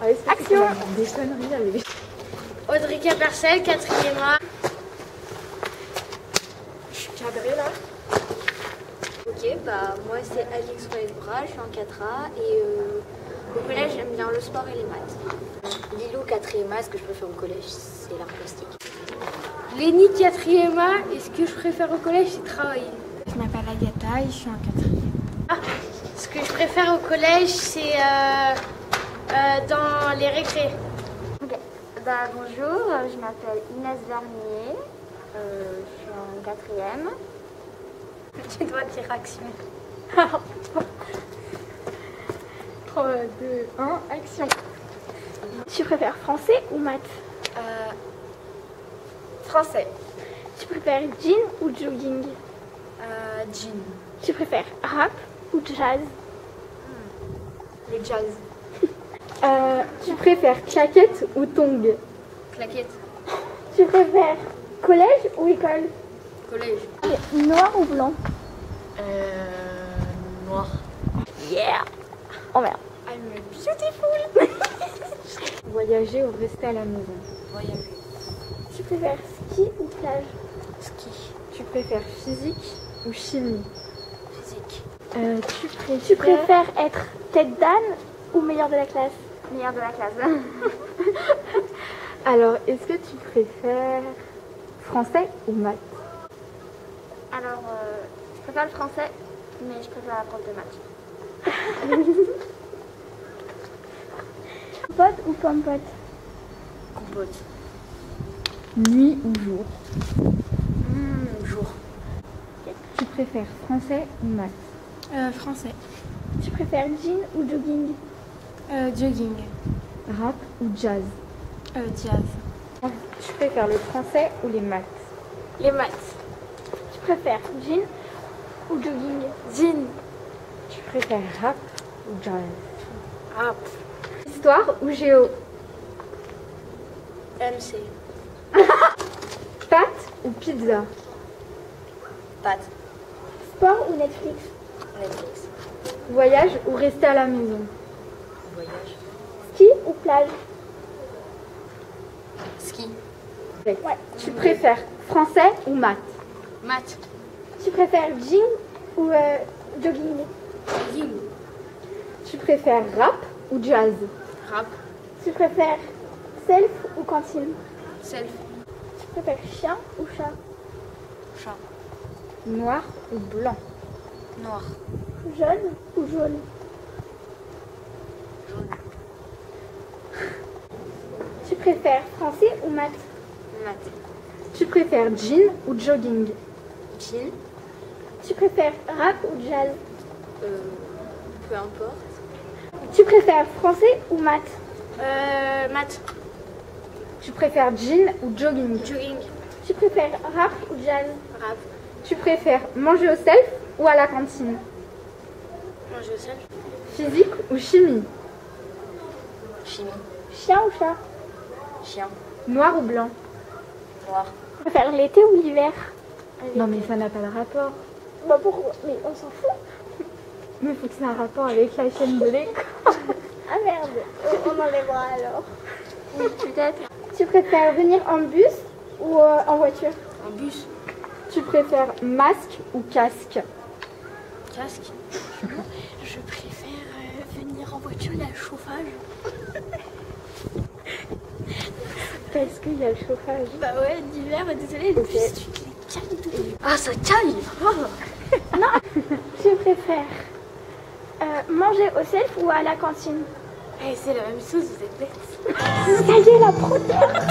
Action Audrey Capercel, quatrième A. Je suis cadrée là. Ok, bah moi c'est Alix Royal je suis en 4A et euh, au collège j'aime bien le sport et les maths. Lilou 4ème A, ce que je préfère au collège c'est l'art plastique. Lénie, quatrième A. Et ce que je préfère au collège, c'est travailler. Je m'appelle Agatha et je suis en quatrième. Ce que je préfère au collège, c'est euh, euh, dans les récrés. Bah bonjour, je m'appelle Inès Vernier, euh, je suis en quatrième. Tu dois dire action. 3, 2, 1, action. Tu préfères français ou maths? Euh, Français. Tu préfères jean ou jogging? Euh, jean, Tu préfères rap ou jazz? Le jazz, Euh, tu préfères claquette ou tongue claquette, Tu préfères collège ou école collège, Noir ou blanc euh, noir, Yeah. Oh merde. I'm beautiful, Voyager ou rester à la maison voyager, Tu préfères ski ou plage ski, Tu préfères physique ou chimie physique, Euh, tu, préfères... Tu préfères être tête d'âne ou meilleur de la classe meilleur de la classe. Alors, est-ce que tu préfères français ou maths Alors, euh, je préfère le français, mais je préfère la prof de maths. Pote ou pompote Compote, Nuit ou jour Mmh, jour, Tu préfères français ou maths Euh, français. Tu préfères jean ou jogging Euh, jogging. Rap ou jazz? Euh, jazz. Tu préfères le français ou les maths? Les maths. Tu préfères jean ou jogging? Jean. Tu préfères rap ou jazz? Rap. Histoire ou géo? MC, Pâtes ou pizza? Pâte, Sport ou Netflix? Netflix, Voyage ou rester à la maison? Plage. Ski, Tu préfères français ou maths maths, Tu préfères jean ou euh, jogging? Jean, Tu préfères rap ou jazz? Rap, Tu préfères self ou cantine? Self, Tu préfères chien ou chat? Chat, Noir ou blanc? Noir, Jaune ou jaune, préfères français ou maths maths, Tu préfères jean ou jogging jean, Tu préfères rap ou jazz euh, peu importe, Tu préfères français ou maths Euh, maths. Tu préfères jean ou jogging Jogging. Tu préfères rap ou jazz rap, Tu préfères manger au self ou à la cantine Manger au sel. Physique ou chimie chimie, Chien ou chat chien, Noir ou blanc noir, Tu préfères l'été ou l'hiver Non mais ça n'a pas de rapport. Bah pourquoi? Mais on s'en fout. Mais faut que ça ait un rapport avec la chaîne de l'école. Ah merde. On enlèvera alors. Oui, peut-être, Tu préfères venir en bus ou euh, en voiture? En bus, Tu préfères masque ou casque? Casque, Je préfère euh, venir en voiture, il y a le chauffage. Parce qu'il y a le chauffage. Bah ouais, d'hiver, désolé, le bus, tu tout. ah ça caille, Tu préfères euh, manger au self ou à la cantine Eh, c'est la même chose, vous êtes bêtes. Ça y est, la première